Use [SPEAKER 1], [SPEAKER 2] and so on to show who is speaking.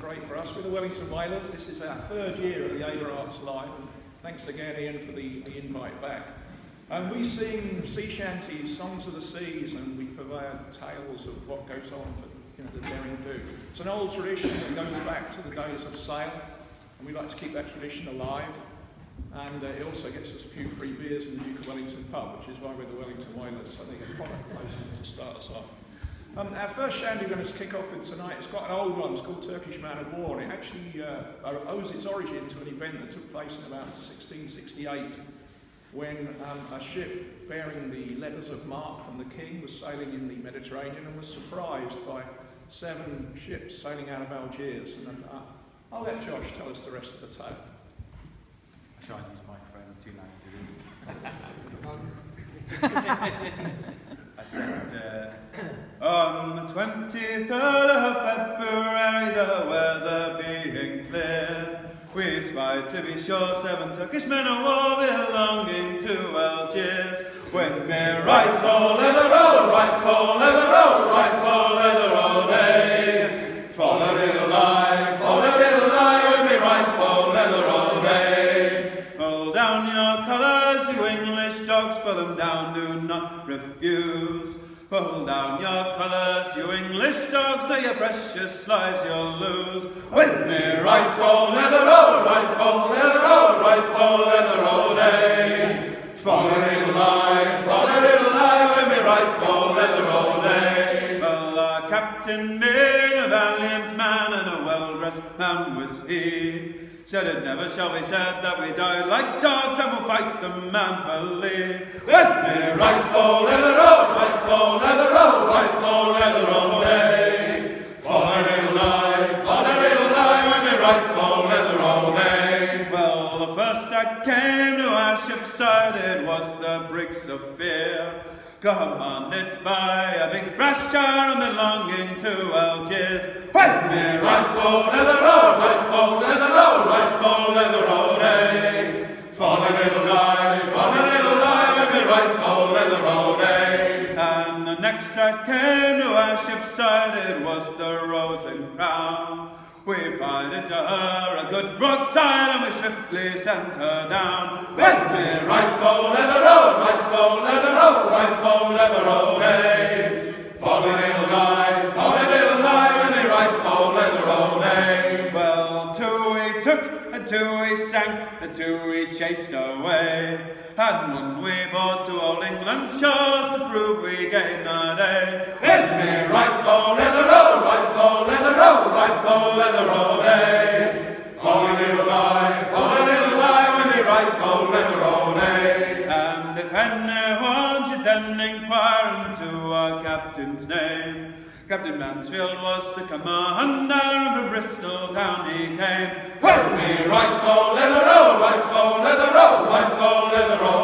[SPEAKER 1] Great for us. We're the Wellington Wailers. This is our third year at the Adur Arts Live. Thanks again, Ian, for the, the invite back. And we sing sea shanties, songs of the seas, and we provide tales of what goes on for you know, the daring do. It's an old tradition that goes back to the days of sail, and we like to keep that tradition alive. And uh, it also gets us a few free beers in the Duke of Wellington pub, which is why we're the Wellington Wailers. So they get product placement to start us off. Um, our first shanty we're going to kick off with tonight, it's quite an old one, it's called Turkish Man of War. And it actually uh, owes its origin to an event that took place in about 1668 when um, a ship bearing the letters of marque from the king was sailing in the Mediterranean and was surprised by seven ships sailing out of Algiers. And uh, I'll let Josh tell us the rest of the tale.
[SPEAKER 2] I shan't use microphone, too loud as it is. I said, uh, on the 23rd of February, the weather being clear, we spied to be sure seven Turkish men of war belonging to Algiers. With me right for leather roll, right for leather roll, right for leather your colours, you English dogs, pull them down, do not refuse. Pull down your colours, you English dogs, or your precious lives you'll lose. With me, for leather, oh, for leather, oh, for leather all day. Follow little lie, follow little lie, with me, for leather all day. Well, our captain being a valiant man and a well-dressed man was he. Said it never shall be said that we died like dogs and will fight the manfully. With me, for leather, oh, for leather, oh, for leather all day. Follow little lie, follow little lie, with me, for leather all day. Well, the first that came to our ship's side, it was the brig Sophia commanded by a big bashaw belonging to Algiers. With me, that came to our ship's side, it was the Rose and Crown. We fired into her a good broadside and we swiftly sent her down. With me, right for leather, oh, right for leather, oh, right for leather, oh, day. For the two we sank, the two we chased away. And one we brought to old England's shores to prove we gained the day. With me, for leather, right for leather, right for leather all day. Eh? For a little lie, for a little lie, with me, right for leather all day. Eh? And if anyone should then inquire into our captain's name, Captain Mansfield was the commander, of from Bristol town he came. With me, right for leather, roll, right for leather, roll, right for leather, oh, oh, oh.